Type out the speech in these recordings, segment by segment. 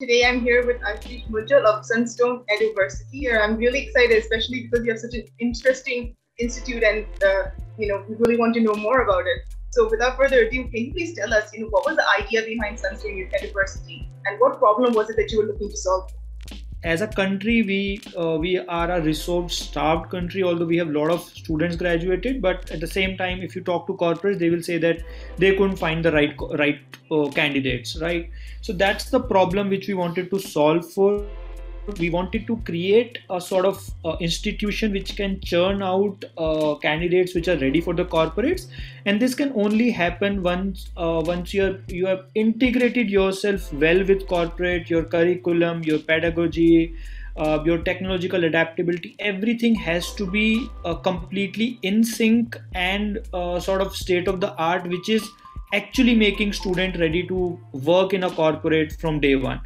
Today I'm here with Ashish Munjal of Sunstone University. I'm really excited, especially because you have such an interesting institute and uh, you know we really want to know more about it. So without further ado, can you please tell us, you know, what was the idea behind Sunstone University and what problem was it that you were looking to solve? As a country we uh, we are a resource starved country although we have a lot of students graduated but at the same time if you talk to corporates they will say that they couldn't find the right right uh, candidates right? So that's the problem which we wanted to solve for we wanted to create a sort of uh, institution which can churn out uh, candidates which are ready for the corporates. And this can only happen once uh, once you have you have integrated yourself well with corporate your curriculum your pedagogy uh, your technological adaptability. Everything has to be uh, completely in sync and uh, sort of state of the art which is actually making student ready to work in a corporate from day one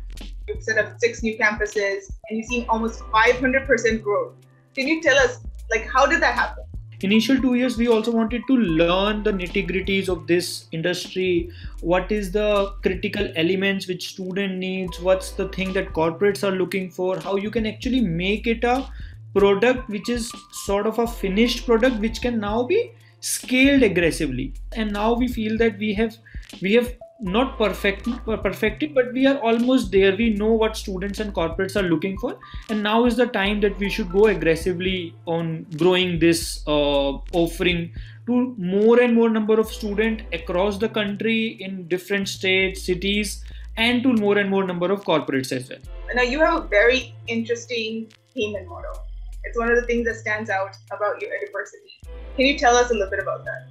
You've set up six new campuses and you've seen almost 500% growth. Can you tell us, like, how did that happen? initial two years we also wanted to learn the nitty gritties of this industry what is the critical elements which student needs what's the thing that corporates are looking for how you can actually make it a product which is sort of a finished product which can now be scaled aggressively and now we feel that we have we have not perfect perfected but we are almost there. We know what students and corporates are looking for. And now is the time that we should go aggressively on growing this uh, offering to more and more number of students across the country in different states cities and to more and more number of corporates as well. Now you have a very interesting payment model. It's one of the things that stands out about your university can you tell us a little bit about that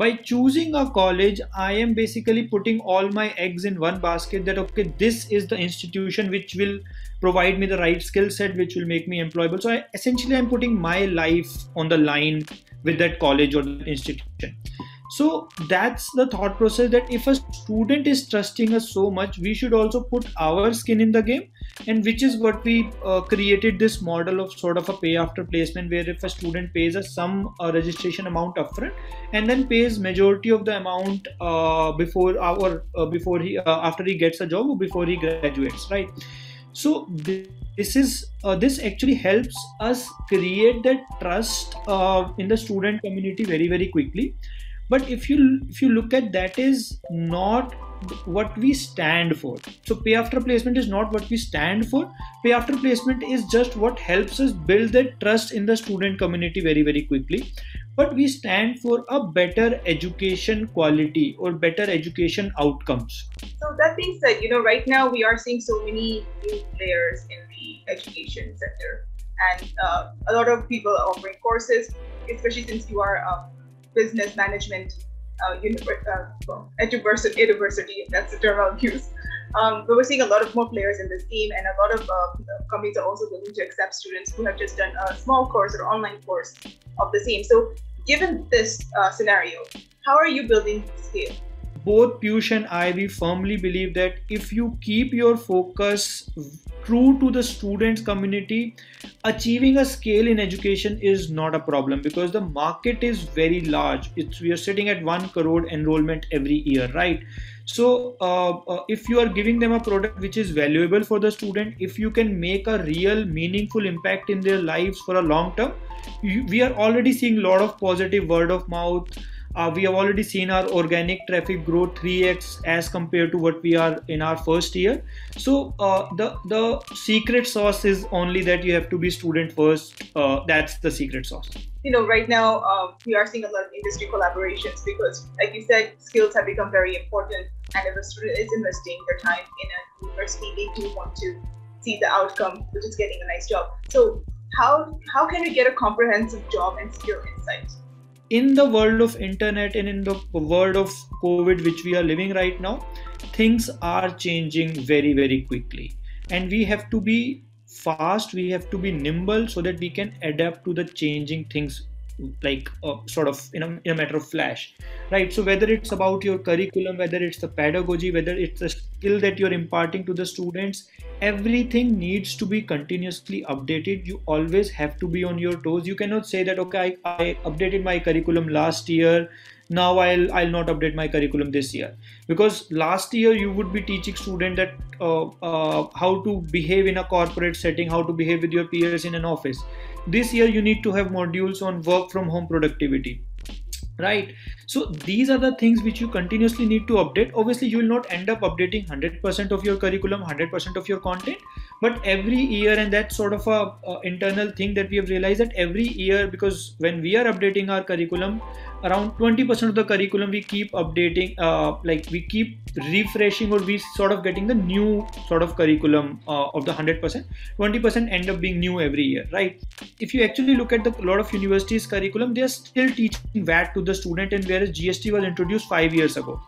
by choosing a college i am basically putting all my eggs in one basket that okay this is the institution which will provide me the right skill set which will make me employable. So I, essentially i'm putting my life on the line with that college or institution so that's the thought process that if a student is trusting us so much we should also put our skin in the game and which is what we uh, created this model of sort of a pay after placement where if a student pays us some uh, registration amount upfront and then pays majority of the amount uh, before our uh, before he uh, after he gets a job or before he graduates right? So this is uh, this actually helps us create that trust in the student community very very quickly but if you if you look at that is not what we stand for. So pay after placement is not what we stand for. Pay after placement is just what helps us build that trust in the student community very very quickly. But we stand for a better education quality or better education outcomes. So that being said, you know, right now we are seeing so many new players in the education sector, and uh, a lot of people are offering courses, especially since you are a business management uh, uh, university, university, that's the term I'll use. Um, but we're seeing a lot of more players in this game, and a lot of uh, companies are also willing to accept students who have just done a small course or online course of the same. So, given this uh, scenario, how are you building scale? Both Piyush and I, we firmly believe that if you keep your focus true to the students community achieving a scale in education is not a problem because the market is very large. It's we are sitting at 1 crore enrollment every year right? So uh, uh, if you are giving them a product which is valuable for the student if you can make a real meaningful impact in their lives for a long term you, we are already seeing a lot of positive word of mouth uh, we have already seen our organic traffic grow 3x as compared to what we are in our first year. So uh, the the secret sauce is only that you have to be student first. Uh, that's the secret sauce. You know right now um, we are seeing a lot of industry collaborations because like you said skills have become very important. And if a student is investing their time in a university they do want to see the outcome which is getting a nice job. So how how can we get a comprehensive job and skill insight in the world of internet and in the world of covid which we are living right now things are changing very very quickly. And we have to be fast we have to be nimble so that we can adapt to the changing things like uh, sort of in a, in a matter of flash right? So whether it's about your curriculum whether it's the pedagogy whether it's the skill that you're imparting to the students everything needs to be continuously updated. You always have to be on your toes. You cannot say that okay I, I updated my curriculum last year. Now i'll i'll not update my curriculum this year. Because last year you would be teaching student that uh, uh, how to behave in a corporate setting how to behave with your peers in an office this year you need to have modules on work from home productivity right? So these are the things which you continuously need to update. Obviously you will not end up updating 100% of your curriculum 100% of your content but every year and that's sort of a, a, internal thing that we have realized that every year because when we are updating our curriculum around 20% of the curriculum we keep updating uh, like we keep refreshing or we sort of getting the new sort of curriculum uh, of the 100% 20% end up being new every year right? If you actually look at the lot of universities curriculum they are still teaching VAT to the student and whereas GST was introduced 5 years ago.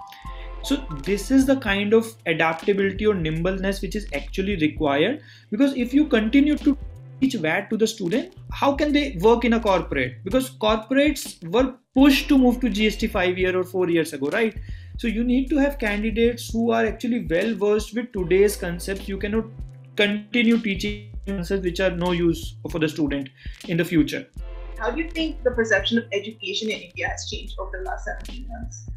So this is the kind of adaptability or nimbleness which is actually required because if you continue to teach VAT to the student, how can they work in a corporate? Because corporates were pushed to move to GST five year or four years ago, right? So you need to have candidates who are actually well versed with today's concepts. You cannot continue teaching concepts which are no use for the student in the future. How do you think the perception of education in India has changed over the last 17 months?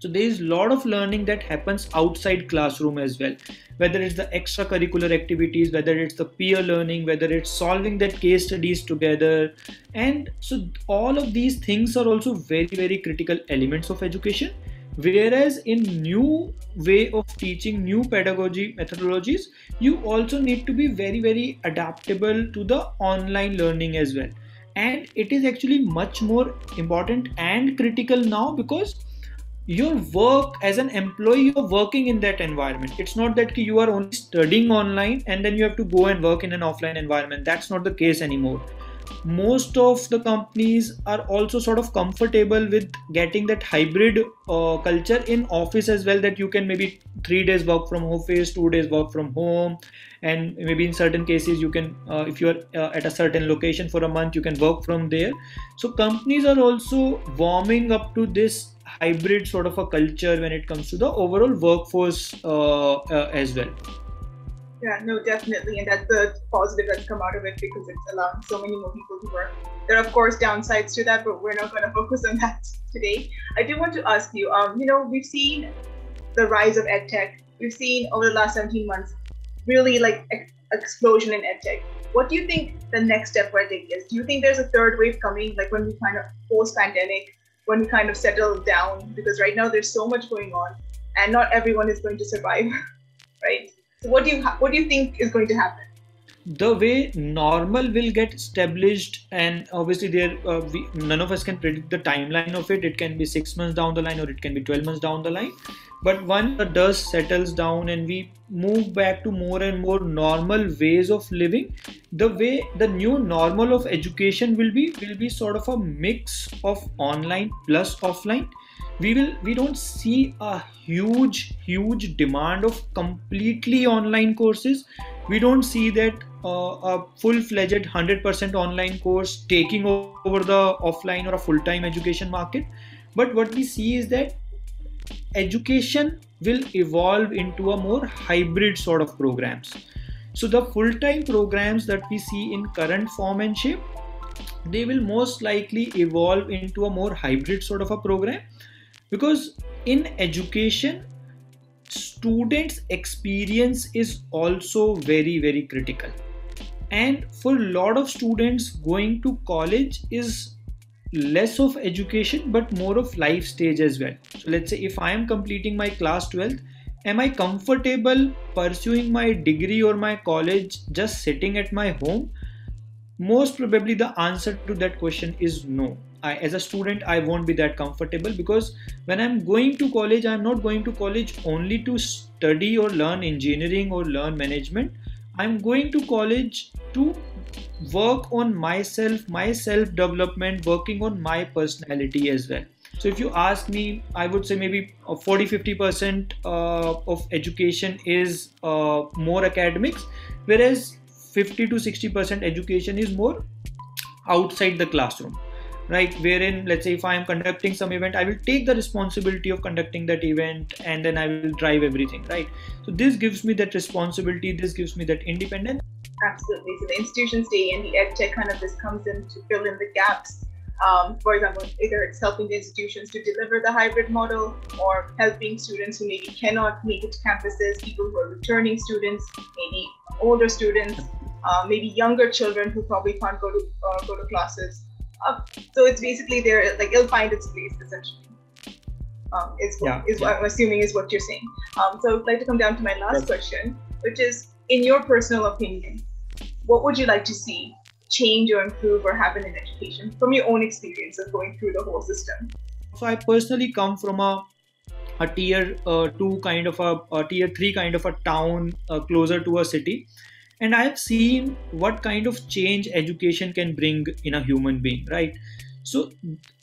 So there is a lot of learning that happens outside classroom as well. Whether it's the extracurricular activities whether it's the peer learning whether it's solving that case studies together. And so all of these things are also very very critical elements of education. Whereas in new way of teaching new pedagogy methodologies you also need to be very very adaptable to the online learning as well. And it is actually much more important and critical now because your work as an employee you're working in that environment. It's not that you are only studying online and then you have to go and work in an offline environment. That's not the case anymore most of the companies are also sort of comfortable with getting that hybrid uh, culture in office as well that you can maybe three days work from office two days work from home and maybe in certain cases you can uh, if you are uh, at a certain location for a month you can work from there so companies are also warming up to this hybrid sort of a culture when it comes to the overall workforce uh, uh, as well. Yeah, no, definitely, and that's the positive that's come out of it because it's allowing so many more people to work. There are of course downsides to that, but we're not going to focus on that today. I do want to ask you, um, you know, we've seen the rise of edtech. We've seen over the last 17 months really like ex- explosion in edtech. What do you think the next step for edtech is? Do you think there's a third wave coming, like when we kind of post pandemic? when we kind of settle down because right now there's so much going on and not everyone is going to survive right so what do you ha- what do you think is going to happen? The way normal will get established and obviously there uh, we, none of us can predict the timeline of it. It can be 6 months down the line or it can be 12 months down the line. But once the dust settles down and we move back to more and more normal ways of living the way the new normal of education will be will be sort of a mix of online plus offline we will we don't see a huge huge demand of completely online courses. We don't see that uh, a full-fledged 100% online course taking over the offline or a full-time education market. But what we see is that education will evolve into a more hybrid sort of programs. So the full-time programs that we see in current form and shape they will most likely evolve into a more hybrid sort of a program because in education students experience is also very very critical. And for a lot of students going to college is less of education but more of life stage as well. So let's say if i am completing my class 12th am i comfortable pursuing my degree or my college just sitting at my home? Most probably the answer to that question is no I, as a student i won't be that comfortable because when i'm going to college i'm not going to college only to study or learn engineering or learn management. I'm going to college to work on myself my self development working on my personality as well. So if you ask me i would say maybe 40 50% uh, of education is uh, more academics whereas 50 to 60% education is more outside the classroom right wherein let's say if i am conducting some event i will take the responsibility of conducting that event and then i will drive everything right? So this gives me that responsibility this gives me that independence. Absolutely. So the institutions stay and the ed tech kind of just comes in to fill in the gaps. Um, for example, either it's helping the institutions to deliver the hybrid model or helping students who maybe cannot make it to campuses, people who are returning students, maybe older students, uh, maybe younger children who probably can't go to uh, go to classes. Uh, so it's basically there, like it'll find its place essentially. Um, is what, yeah, is yeah. what I'm assuming is what you're saying. Um, so I'd like to come down to my last question, which is, in your personal opinion, what would you like to see change or improve or happen in education from your own experience of going through the whole system? So I personally come from a a tier uh, two kind of a, a, tier three kind of a town uh, closer to a city and i have seen what kind of change education can bring in a human being right so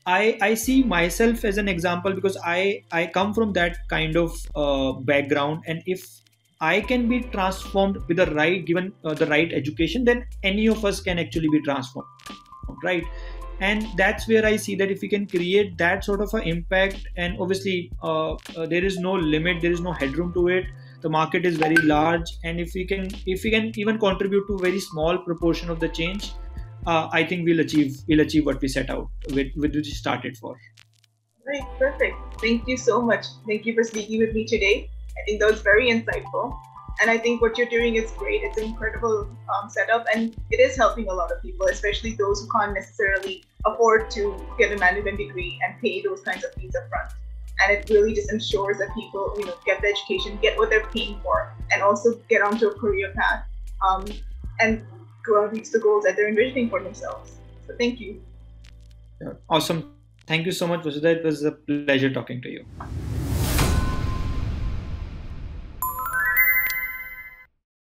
i i see myself as an example because i i come from that kind of uh, background and if I can be transformed with the right given uh, the right education, then any of us can actually be transformed, right? And that's where I see that if we can create that sort of an impact, and obviously uh, uh, there is no limit, there is no headroom to it. The market is very large, and if we can if we can even contribute to a very small proportion of the change, uh, I think we'll achieve we'll achieve what we set out with, with which we started for. Right, perfect. Thank you so much. Thank you for speaking with me today. I think that was very insightful. And I think what you're doing is great. It's an incredible um, setup, and it is helping a lot of people, especially those who can't necessarily afford to get a management degree and pay those kinds of fees up front. And it really just ensures that people, you know, get the education, get what they're paying for, and also get onto a career path um, and go and reach the goals that they're envisioning for themselves. So thank you. Awesome. Thank you so much, Vasudha. It was a pleasure talking to you.